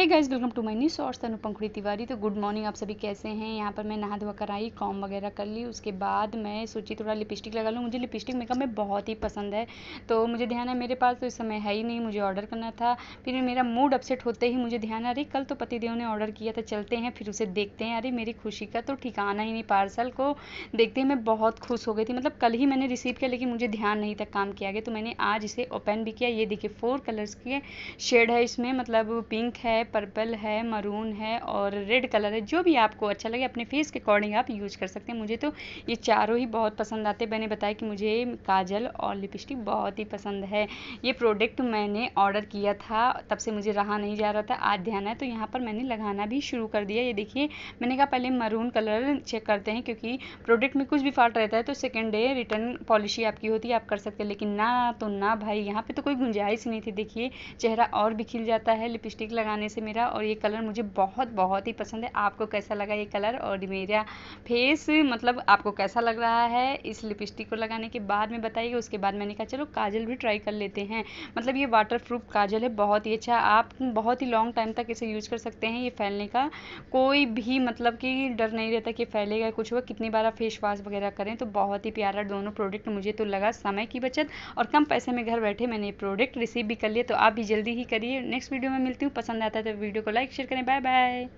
Hey guys welcome to my new shorts Tanu Pankhuri Tiwari तो good morning आप सभी कैसे हैं? यहाँ पर मैं नहा धोआ कर आई कॉम वगैरह कर ली, उसके बाद मैं सोची थोड़ा लिपस्टिक लगा लूँ। मुझे लिपस्टिक मेकअप में बहुत ही पसंद है। तो मुझे ध्यान है, मेरे पास तो इस समय है ही नहीं, मुझे ऑर्डर करना था। फिर मेरा मूड अपसेट होते ही मुझे ध्यान अरे कल तो पतिदेव ने ऑर्डर किया था, चलते हैं, फिर उसे देखते हैं। अरे, मेरी खुशी का तो ठिकाना ही नहीं, पार्सल को देखते ही मैं बहुत खुश हो गई थी। मतलब कल ही मैंने रिसीव किया, लेकिन मुझे ध्यान नहीं था काम किया गया तो मैंने आज इसे ओपन भी किया, ये देखिए फोर कलर्स के शेड है इसमें मतलब पिंक है पर्पल है, मरून है और रेड कलर है, जो भी आपको अच्छा लगे, अपने फेस के अकॉर्डिंग आप यूज़ कर सकते हैं। मुझे तो ये चारों ही बहुत पसंद आते हैं। मैंने बताया कि मुझे काजल और लिपस्टिक बहुत ही पसंद है। ये प्रोडक्ट मैंने ऑर्डर किया था, तब से मुझे रहा नहीं जा रहा था। आज ध्यान है तो यहाँ पर मैंने लगाना भी शुरू कर दिया। ये देखिए, मैंने कहा पहले मरून कलर चेक करते हैं, क्योंकि प्रोडक्ट में कुछ भी फॉल्ट रहता है तो सेकेंड डे रिटर्न पॉलिसी आपकी होती है, आप कर सकते हैं। लेकिन ना तो ना भाई, यहाँ पे तो कोई गुंजाइश नहीं थी। देखिए, चेहरा और भी खिल जाता है लिपस्टिक लगाने से मेरा और ये कलर मुझे बहुत बहुत ही पसंद है। आपको कैसा लगा ये कलर? और मेरा फेस मतलब आपको कैसा लग रहा है? इस लिपस्टिक को लगाने के बाद में बताइएगा उसके बाद मैंने कहा, चलो, काजल भी ट्राई कर लेते हैं। मतलब ये वाटर प्रूफ काजल है, बहुत ही अच्छा। आप बहुत ही लॉन्ग टाइम तक इसे यूज़ कर सकते हैं ये फैलने का। कोई भी मतलब कि डर नहीं रहता कि फैलेगा कुछ हुआ कितनी बार आप फेस वॉश वगैरह करें तो बहुत ही प्यारा दोनों प्रोडक्ट मुझे तो लगा समय की बचत। और कम पैसे में घर बैठे मैंने ये प्रोडक्ट रिसीव भी कर लिया। तो आप भी जल्दी ही करिए। नेक्स्ट वीडियो में मिलती हूँ। पसंद आता है तो वीडियो को लाइक शेयर करें। Bye bye.